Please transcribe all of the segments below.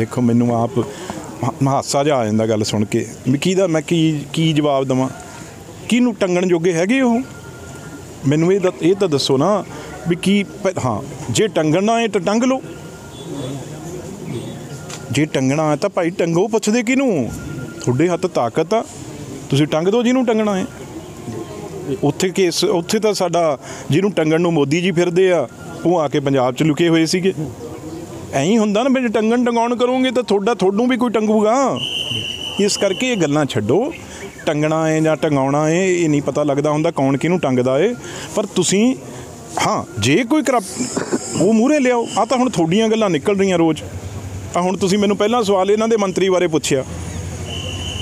ਦੇਖੋ, ਮੈਨੂੰ ਆਪ ਹਾਸਾ ਜਿਹਾ ਆ ਜਾਂਦਾ ਗੱਲ ਸੁਣ ਕੇ। ਵੀ ਕੀ ਦਾ ਮੈਂ ਕੀ ਕੀ ਜਵਾਬ ਦਵਾਂ? ਕਿਹਨੂੰ ਟੰਗਣ ਜੋਗੇ ਹੈਗੇ ਉਹ? ਮੈਨੂੰ ਇਹ ਦ- ਇਹ ਤਾਂ ਦੱਸੋ ਨਾ ਵੀ ਕੀ ਪ- ਹਾਂ, ਜੇ ਟੰਗਣਾ ਹੈ ਤਾਂ ਟੰਗ ਲਓ। ਜੇ ਟੰਗਣਾ ਹੈ ਤਾਂ ਭਾਈ ਟੰਗੋ ਪੁੱਛਦੇ ਕਿਹਨੂੰ? ਤੁਹਾਡੇ ਹੱਥ ਤਾਕਤ ਆ। ਤੁਸੀਂ ਟੰਗ ਦਿਓ ਜਿਹਨੂੰ ਟੰਗਣਾ ਹੈ ਉੱਥੇ ਕੇਸ, ਉੱਥੇ ਤਾਂ ਸਾਡਾ ਜਿਹਨੂੰ ਟੰਗਣ ਨੂੰ ਮੋਦੀ ਜੀ ਫਿਰਦੇ ਆ, ਉਹ ਆ ਕੇ ਪੰਜਾਬ 'ਚ ਲੁਕੇ ਹੋਏ ਸੀਗੇ। ਐਂ ਹੀ ਹੁੰਦਾ ਨਾ ਵੀ ਟੰਗਣ ਟੰਗਾਉਣ ਕਰੋਗੇ ਤਾਂ ਤੁਹਾਡਾ ਤੁਹਾਨੂੰ ਵੀ ਕੋਈ ਟੰਗੂਗਾ। ਇਸ ਕਰਕੇ ਇਹ ਗੱਲਾਂ ਛੱਡੋ। ਟੰਗਣਾ ਹੈ ਜਾਂ ਟੰਗਾਉਣਾ ਹੈ ਇਹ ਨਹੀਂ ਪਤਾ ਲੱਗਦਾ ਹੁੰਦਾ ਕੌਣ ਕਿਹਨੂੰ ਟੰਗਦਾ ਏ। ਪਰ ਤੁਸੀਂ ਹਾਂ ਜੇ ਕੋਈ ਕਰ ਉਹ ਮੂਹਰੇ ਲਿਆਓ। ਆ ਤਾਂ ਹੁਣ ਤੁਹਾਡੀਆਂ ਗੱਲਾਂ ਨਿਕਲ ਰਹੀਆਂ ਰੋਜ਼। ਆ ਹੁਣ ਤੁਸੀਂ ਮੈਨੂੰ ਪਹਿਲਾਂ ਸਵਾਲ ਇਹਨਾਂ ਦੇ ਮੰਤਰੀ ਬਾਰੇ ਪੁੱਛਿਆ।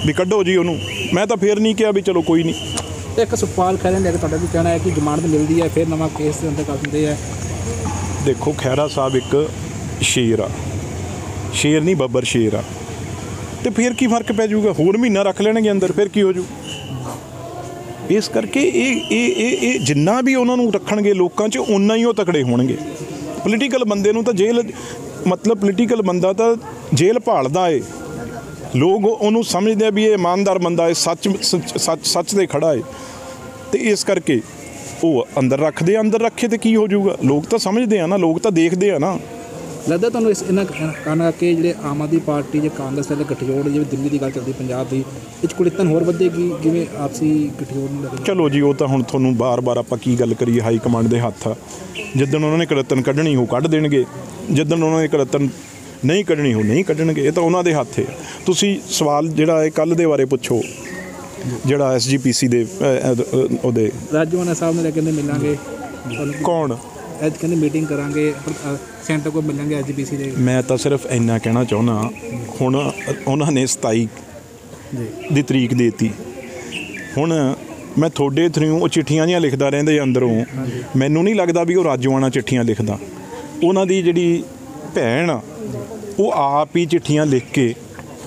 ਵੀ ਕੱਢੋ ਜੀ ਉਹਨੂੰ। ਮੈਂ ਤਾਂ ਫੇਰ ਨਹੀਂ ਕਿਹਾ ਵੀ ਚਲੋ ਕੋਈ ਨਹੀਂ। ਇੱਕ ਸੁਖਪਾਲ ਖਹਿਰੇ ਨੇ ਤੁਹਾਡਾ ਵੀ ਕਹਿਣਾ ਹੈ ਕਿ ਜ਼ਮਾਨਤ ਮਿਲਦੀ ਹੈ ਫਿਰ ਨਵਾਂ ਕੇਸ ਦੇ ਅੰਦਰ ਕਰ ਦਿੰਦੇ ਆ। ਦੇਖੋ ਖਹਿਰਾ ਸਾਹਿਬ ਇੱਕ ਸ਼ੇਰ ਆ। ਸ਼ੇਰ ਨਹੀਂ, ਬੱਬਰ ਸ਼ੇਰ ਆ। ਤੇ ਫਿਰ ਕੀ ਫ਼ਰਕ ਪੈ ਜਾਊਗਾ? ਹੋਰ ਮਹੀਨਾ ਰੱਖ ਲੈਣਗੇ ਅੰਦਰ, ਫਿਰ ਕੀ ਹੋ ਜੂ ਇਸ ਕਰਕੇ ਇਹ ਇਹ ਇਹ ਇਹ ਜਿੰਨਾ ਵੀ ਉਹਨਾਂ ਨੂੰ ਰੱਖਣਗੇ ਲੋਕਾਂ 'ਚ ਉਨਾ ਹੀ ਉਹ ਤਕੜੇ ਹੋਣਗੇ। ਪੋਲੀਟੀਕਲ ਬੰਦੇ ਨੂੰ ਤਾਂ ਜੇਲ੍ਹ, ਮਤਲਬ ਪੋਲੀਟੀਕਲ ਬੰਦਾ ਤਾਂ ਜੇਲ੍ਹ ਭਾਲਦਾ ਏ। ਲੋਕ ਉਹਨੂੰ ਸਮਝਦੇ ਆ ਵੀ ਇਹ ਇਮਾਨਦਾਰ ਬੰਦਾ ਏ, ਸੱਚ, ਸੱਚ- ਸੱਚ ਸੱਚ ਤੇ ਖੜਾ ਏ। ਤੇ ਇਸ ਕਰਕੇ ਉਹ ਅੰਦਰ ਰੱਖਦੇ ਆ, ਅੰਦਰ ਰੱਖੇ ਤੇ ਕੀ ਹੋ ਜਾਊਗਾ? ਲੋਕ ਤਾਂ ਸਮਝਦੇ ਆ ਨਾ, ਲੋਕ ਤਾਂ ਦੇਖਦੇ ਆ ਨਾ। ਲੱਗਦਾ ਤੁਹਾਨੂੰ ਇਸ ਇਹਨਾਂ ਕਾਰਨ ਕਿ ਜਿਹੜੇ ਆਮ ਆਦਮੀ ਪਾਰਟੀ ਜਾਂ ਕਾਂਗਰਸ ਵਾਲੇ ਗੱਠਜੋੜ ਜਿਵੇਂ ਦਿੱਲੀ ਦੀ ਗੱਲ ਚੱਲਦੀ ਪੰਜਾਬ ਦੀ ਇਹ 'ਚ ਕੁੜਿੱਤਨ ਹੋਰ ਵਧੇਗੀ ਜਿਵੇਂ ਆਪਸੀ ਗੱਠਜੋੜ ਨੂੰ ਲੱਗਦਾ ਚਲੋ ਜੀ ਉਹ ਤਾਂ ਹੁਣ ਤੁਹਾਨੂੰ ਬਾਰ-ਬਾਰ ਆਪਾਂ ਕੀ ਗੱਲ ਕਰੀਏ ਹਾਈ ਕਮਾਂਡ ਦੇ ਹੱਥ ਆ। ਜਿੱਦਣ ਉਹਨਾਂ ਨੇ ਕੜਤਨ ਕੱਢਣੀ ਉਹ ਕੱਢ ਦੇਣਗੇ। ਜਿੱਦਣ ਉਹਨਾਂ ਨੇ ਕੜਤਨ ਨਹੀਂ ਕੱਢਣੀ ਉਹ ਨਹੀਂ ਕੱਢਣਗੇ। ਇਹ ਤਾਂ ਉਹਨਾਂ ਦੇ ਹੱਥ ਹੈ ਤੁਸੀਂ ਸਵਾਲ ਜਿਹੜਾ ਹੈ ਕੱਲ ਦੇ ਬਾਰੇ ਪੁੱਛੋ ਜਿਹੜਾ ਐਸਜੀਪੀਸੀ ਦੇ ਉਹਦੇ ਰਾਜਵਾਨਾ ਸਾਹਿਬ ਨੇ ਕਹਿੰਦੇ ਮਿਲਾਂਗੇ। ਕੌਣ? ਅੱਜ ਕਹਿੰਦੇ ਮੀਟਿੰਗ ਕਰਾਂਗੇ ਸੈਂਟਰ ਕੋਲ ਮਿਲਾਂਗੇ ਐਜੀਪੀਸੀ ਦੇ। ਮੈਂ ਤਾਂ ਸਿਰਫ ਇੰਨਾ ਕਹਿਣਾ ਚਾਹੁੰਦਾ ਹੁਣ ਉਹਨਾਂ ਨੇ 27 ਜੀ। ਦੀ ਤਰੀਕ ਦੇਤੀ। ਹੁਣ ਮੈਂ ਤੁਹਾਡੇ ਥਰੂ ਉਹ ਚਿੱਠੀਆਂ ਜੀਆਂ ਲਿਖਦਾ ਰਹਿੰਦੇ ਅੰਦਰੋਂ ਮੈਨੂੰ ਨਹੀਂ ਲੱਗਦਾ ਵੀ ਉਹ ਰਾਜਵਾਨਾ ਚਿੱਠੀਆਂ ਲਿਖਦਾ। ਉਹਨਾਂ ਦੀ ਜਿਹੜੀ ਭੈਣ ਉਹ ਆਪ ਹੀ ਚਿੱਠੀਆਂ ਲਿਖ ਕੇ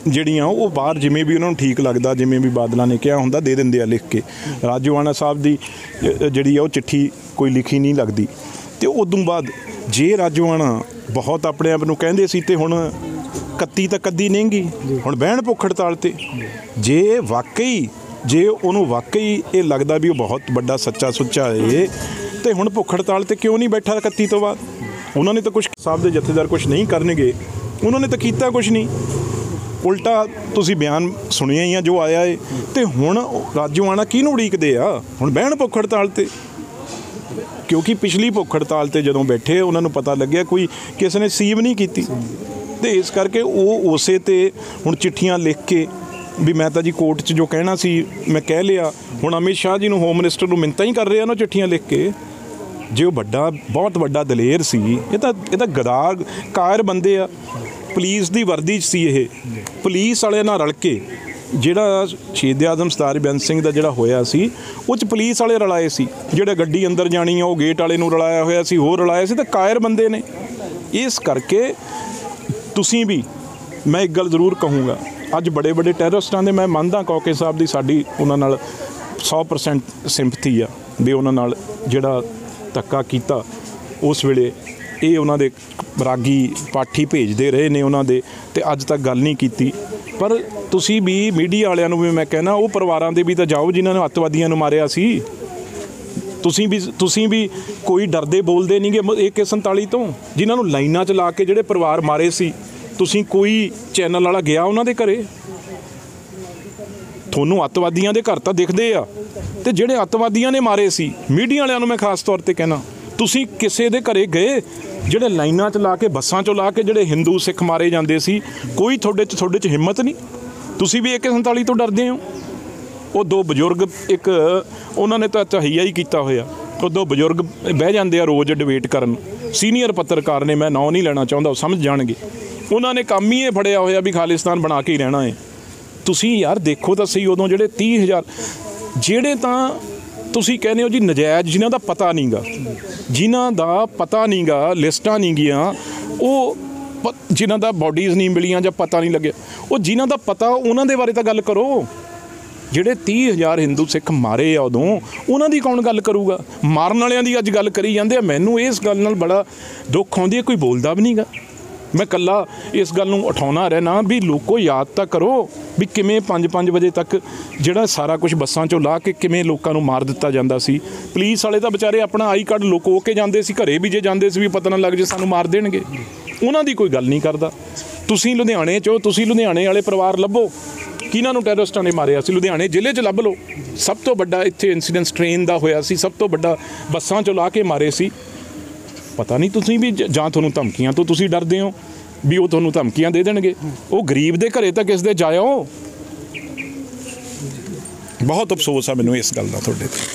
ਜਿਹੜੀਆਂ ਉਹ ਬਾਹਰ ਜਿਵੇਂ ਵੀ ਉਹਨਾਂ ਨੂੰ ਠੀਕ ਲੱਗਦਾ ਜਿਵੇਂ ਵੀ ਬਾਦਲਾਂ ਨੇ ਕਿਹਾ ਹੁੰਦਾ ਦੇ ਦਿੰਦੇ ਆ ਲਿਖ ਕੇ। ਰਾਜਵਾਨਾ ਸਾਹਿਬ ਦੀ ਜਿਹੜੀ ਆ ਉਹ ਚਿੱਠੀ ਕੋਈ ਲਿਖੀ ਨਹੀਂ ਲੱਗਦੀ। ਤੇ ਉਦੋਂ ਬਾਅਦ ਜੇ ਰਾਜਵਾਨਾ ਬਹੁਤ ਆਪਣੇ ਆਪ ਨੂੰ ਕਹਿੰਦੇ ਸੀ ਤੇ ਹੁਣ ਕੱਤੀ ਤਾਂ ਕੱਦੀ ਨਹੀਂਗੀ ਹੁਣ ਬਹਿਣ ਭੁੱਖ ਹੜਤਾਲ ਤੇ। ਜੇ ਵਾਕਈ ਜੇ ਉਹਨੂੰ ਵਾਕਈ ਇਹ ਲੱਗਦਾ ਵੀ ਉਹ ਬਹੁਤ ਵੱਡਾ ਸੱਚਾ ਸੁੱਚਾ ਏ ਤੇ ਹੁਣ ਭੁੱਖ ਹੜਤਾਲ ਤੇ ਕਿਉਂ ਨਹੀਂ ਬੈਠਾ ਕੱਤੀ ਤੋਂ ਬਾਅਦ? ਉਹਨਾਂ ਨੇ ਤਾਂ ਕੁਝ ਸਾਹਿਬ ਦੇ ਜਥੇਦਾਰ ਕੁਝ ਨਹੀਂ ਕਰਨਗੇ। ਉਹਨਾਂ ਨੇ ਤਾਂ ਕੀਤਾ ਕੁਝ ਨਹੀਂ। ਉਲਟਾ ਤੁਸੀਂ ਬਿਆਨ ਸੁਣਿਆ ਹੀ ਆ ਜੋ ਆਇਆ ਏ। ਤੇ ਹੁਣ ਉਹ ਰਾਜੋਆਣਾ ਕਿਹਨੂੰ ਉਡੀਕਦੇ ਆ? ਹੁਣ ਬਹਿਣ ਭੁੱਖ ਹੜਤਾਲ ਤੇ। ਕਿਉਂਕਿ ਪਿਛਲੀ ਭੁੱਖ ਹੜਤਾਲ ਤੇ ਜਦੋਂ ਬੈਠੇ, ਉਹਨਾਂ ਨੂੰ ਪਤਾ ਲੱਗਿਆ ਕੋਈ ਕਿਸੇ ਨੇ ਸੀਵ ਨਹੀਂ ਕੀਤੀ। ਤੇ ਇਸ ਕਰਕੇ ਉਹ ਉਸੇ ਤੇ ਹੁਣ ਚਿੱਠੀਆਂ ਲਿਖ ਕੇ ਵੀ ਮੈਂ ਤਾਂ ਜੀ ਕੋਰਟ 'ਚ ਜੋ ਕਹਿਣਾ ਸੀ, ਮੈਂ ਕਹਿ ਲਿਆ, ਹੁਣ ਅਮਿਤ ਸ਼ਾਹ ਜੀ ਨੂੰ ਹੋਮ ਮਿਨਿਸਟਰ ਨੂੰ ਮਿੰਤਾਂ ਹੀ ਕਰ ਰਿਹਾ ਨਾ ਚਿੱਠੀਆਂ ਲਿਖ ਕੇ। ਜੇ ਉਹ ਵੱਡਾ, ਬਹੁਤ ਵੱਡਾ ਦਲੇਰ ਸੀ, ਇਹ ਤਾਂ ਇਹ ਤਾਂ ਗਦਾਰ, ਕਾਇਰ ਬੰਦੇ ਆ। ਪੁਲਿਸ ਦੀ ਵਰਦੀ 'ਚ ਸੀ ਇਹ। ਪੁਲਿਸ ਵਾਲਿਆਂ ਨਾਲ ਰਲ ਕੇ ਜਿਹੜਾ ਸ਼ਹੀਦ ਆਜ਼ਮ ਸਰਦਾਰ ਬੇਅੰਤ ਸਿੰਘ ਦਾ ਜਿਹੜਾ ਹੋਇਆ ਸੀ, ਉਹ 'ਚ ਪੁਲਿਸ ਵਾਲੇ ਰਲਾਏ ਸੀ। ਜਿਹੜੇ ਗੱਡੀ ਅੰਦਰ ਜਾਣੀ ਆ, ਉਹ ਗੇਟ ਵਾਲੇ ਨੂੰ ਰਲਾਇਆ ਹੋਇਆ ਸੀ, ਹੋਰ ਰਲਾਇਆ ਸੀ ਤਾਂ ਕਾਇਰ ਬੰਦੇ ਨੇ। ਇਸ ਕਰਕੇ ਤੁਸੀਂ ਵੀ, ਮੈਂ ਇੱਕ ਗੱਲ ਜ਼ਰੂਰ ਕਹੂੰਗਾ, ਅੱਜ ਬੜੇ ਬੜੇ ਟੈਰਰਿਸਟਾਂ ਦੇ ਮੈਂ ਮੰਨਦਾ ਕੌਕੇ ਸਾਹਿਬ ਦੀ ਸਾਡੀ ਉਹਨਾਂ ਨਾਲ 100% ਸਿੰਪਥੀ ਆ, ਵੀ ਉਹਨਾਂ ਨਾਲ ਜਿਹੜਾ ਧੱਕਾ ਕੀਤਾ, ਉਸ ਵੇਲੇ ਇਹ ਉਹਨਾਂ ਦੇ ਰਾਗੀ ਪਾਠੀ ਭੇਜਦੇ ਰਹੇ ਨੇ ਉਹਨਾਂ ਦੇ, ਤੇ ਅੱਜ ਤੱਕ ਗੱਲ ਨਹੀਂ ਕੀਤੀ। ਪਰ ਤੁਸੀਂ ਵੀ ਮੀਡੀਆ ਵਾਲਿਆਂ ਨੂੰ ਵੀ ਮੈਂ ਕਹਿਣਾ, ਉਹ ਪਰਿਵਾਰਾਂ ਦੇ ਵੀ ਤਾਂ ਜਾਓ ਜਿਨ੍ਹਾਂ ਨੇ ਅੱਤਵਾਦੀਆਂ ਨੂੰ ਮਾਰਿਆ ਸੀ। ਤੁਸੀਂ ਵੀ ਤੁਸੀਂ ਵੀ ਕੋਈ ਡਰਦੇ ਬੋਲਦੇ ਨਹੀਂਗੇ AK47 ਤੋਂ, ਜਿਨ੍ਹਾਂ ਨੂੰ ਲਾਈਨਾਂ 'ਚ ਲਾ ਕੇ ਜਿਹੜੇ ਪਰਿਵਾਰ ਮਾਰੇ ਸੀ। ਤੁਸੀਂ ਕੋਈ ਚੈਨਲ ਵਾਲਾ ਗਿਆ ਉਹਨਾਂ ਦੇ ਘਰੇ? ਤੁਹਾਨੂੰ ਅੱਤਵਾਦੀਆਂ ਦੇ ਘਰ ਤਾਂ ਦਿਖਦੇ ਆ। ਤੇ ਜਿਹੜੇ ਅੱਤਵਾਦੀਆਂ ਨੇ ਮਾਰੇ ਸੀ, ਮੀਡੀਆ ਵਾਲਿਆਂ ਨੂੰ ਮੈਂ ਖਾਸ ਤੌਰ ਤੇ ਕਹਿਣਾ। ਤੁਸੀਂ ਕਿਸੇ ਦੇ ਘਰੇ ਗਏ, ਜਿਹੜੇ ਲਾਈਨਾਂ 'ਚ ਲਾ ਕੇ, ਬੱਸਾਂ 'ਚੋਂ ਲਾ ਕੇ ਜਿਹੜੇ ਹਿੰਦੂ ਸਿੱਖ ਮਾਰੇ ਜਾਂਦੇ ਸੀ, ਕੋਈ ਤੁਹਾਡੇ 'ਚ ਤੁਹਾਡੇ 'ਚ ਹਿੰਮਤ ਨਹੀਂ? ਤੁਸੀਂ ਵੀ AK47 ਤੋਂ ਡਰਦੇ ਹੋ? ਉਹ ਦੋ ਬਜ਼ੁਰਗ, ਇੱਕ ਉਹਨਾਂ ਨੇ ਤਾਂ ਤਹੀਆ ਹੀ ਕੀਤਾ ਹੋਇਆ। ਉਹ ਦੋ ਬਜ਼ੁਰਗ ਬਹਿ ਜਾਂਦੇ ਆ ਰੋਜ਼ ਡਿਬੇਟ ਕਰਨ। ਸੀਨੀਅਰ ਪੱਤਰਕਾਰ ਨੇ, ਮੈਂ ਨਾਂ ਨਹੀਂ ਲੈਣਾ ਚਾਹੁੰਦਾ, ਉਹ ਸਮਝ ਜਾਣਗੇ। ਉਹਨਾਂ ਨੇ ਕੰਮ ਹੀ ਇਹ ਫੜਿਆ ਹੋਇਆ ਵੀ ਖਾਲਿਸਤਾਨ ਬਣਾ ਕੇ ਹੀ ਰਹਿਣਾ ਹੈ। ਤੁਸੀਂ ਯਾਰ ਦੇਖੋ ਤਾਂ ਸਹੀ, ਉਦੋਂ ਜਿਹੜੇ 30000 ਜਿਹੜੇ ਤਾਂ ਤੁਸੀਂ ਕਹਿੰਦੇ ਹੋ ਜੀ ਨਜਾਇਜ਼ ਜਿਨ੍ਹਾਂ ਦਾ ਪਤਾ ਨਹੀਂਗਾ, ਜਿਨ੍ਹਾਂ ਦਾ ਪਤਾ ਨਹੀਂਗਾ, ਲਿਸਟਾਂ ਨਹੀਂ ਗੀਆਂ ਉਹ ਪ- ਜਿਨ੍ਹਾਂ ਦਾ ਬਾਡੀਜ਼ ਨਹੀਂ ਮਿਲੀਆਂ ਜਾਂ ਪਤਾ ਨਹੀਂ ਲੱਗਿਆ, ਉਹ ਜਿਨ੍ਹਾਂ ਦਾ ਪਤਾ ਉਹਨਾਂ ਦੇ ਬਾਰੇ ਤਾਂ ਗੱਲ ਕਰੋ। ਜਿਹੜੇ 30000 ਹਿੰਦੂ ਸਿੱਖ ਮਾਰੇ ਆ ਉਦੋਂ, ਉਹਨਾਂ ਦੀ ਕੌਣ ਗੱਲ ਕਰੂਗਾ? ਮਾਰਨ ਵਾਲਿਆਂ ਦੀ ਅੱਜ ਗੱਲ ਕਰੀ ਜਾਂਦੇ ਆ, ਮੈਨੂੰ ਇਸ ਗੱਲ ਨਾਲ ਬੜਾ ਦੁੱਖ ਆਉਂਦੀ ਹੈ, ਕੋਈ ਬੋਲਦਾ ਵੀ ਨਹੀਂਗਾ। ਮੈਂ ਕੱਲਾ ਇਸ ਗੱਲ ਨੂੰ ਉਠਾਉਣਾ ਰਹਿਣਾ ਵੀ ਲੋਕੋ ਯਾਦ ਤਾਂ ਕਰੋ ਵੀ ਕਿਵੇਂ 5-5 ਵਜੇ ਤੱਕ ਜਿਹੜਾ ਸਾਰਾ ਕੁਝ ਬੱਸਾਂ ਚੋਂ ਲਾ ਕੇ ਕਿਵੇਂ ਲੋਕਾਂ ਨੂੰ ਮਾਰ ਦਿੱਤਾ ਜਾਂਦਾ ਸੀ। ਪੁਲਿਸ ਵਾਲੇ ਤਾਂ ਵਿਚਾਰੇ ਆਪਣਾ ਆਈ ਕਾਰਡ ਲੁਕੋ ਕੇ ਜਾਂਦੇ ਸੀ, ਘਰੇ ਵੀ ਜੇ ਜਾਂਦੇ ਸੀ ਵੀ ਪਤਾ ਨਾ ਲੱਗ ਜੇ ਸਾਨੂੰ ਮਾਰ ਦੇਣਗੇ। ਉਹਨਾਂ ਦੀ ਕੋਈ ਗੱਲ ਨਹੀਂ ਕਰਦਾ। ਤੁਸੀਂ ਲੁਧਿਆਣੇ ਚੋਂ, ਤੁਸੀਂ ਲੁਧਿਆਣੇ ਵਾਲੇ ਪਰਿਵਾਰ ਲੱਭੋ। ਕਿਹਨਾਂ ਨੂੰ ਟੈਰਰਿਸਟਾਂ ਨੇ ਮਾਰਿਆ ਸੀ? ਲੁਧਿਆਣੇ ਜ਼ਿਲ੍ਹੇ 'ਚ ਲੱਭ ਲਓ। ਸਭ ਤੋਂ ਵੱਡਾ ਇੱਥੇ ਇਨਸੀਡੈਂਟ ਟ੍ਰੇਨ ਦਾ ਹੋਇਆ ਸੀ, ਸਭ ਤੋਂ ਵੱਡਾ ਬੱਸਾਂ 'ਚੋਂ ਲਾ ਕੇ ਮਾਰੇ ਸੀ। ਪਤਾ ਨਹੀਂ ਤੁਸੀਂ ਵੀ ਜ- ਜਾਂ ਤੁਹਾਨੂੰ ਧਮਕੀਆਂ ਤੋਂ ਤੁਸੀਂ ਡਰਦੇ ਹੋ ਵੀ ਉਹ ਤੁਹਾਨੂੰ ਧਮਕੀਆਂ ਦੇ ਦੇਣਗੇ। ਉਹ ਗਰੀਬ ਦੇ ਘਰੇ ਤਾਂ ਕਿਸ ਦੇ ਜਾਇਓ। ਬਹੁਤ ਅਫਸੋਸ ਆ ਮੈਨੂੰ ਇਸ ਗੱਲ ਦਾ ਤੁਹਾਡੇ ਤੇ।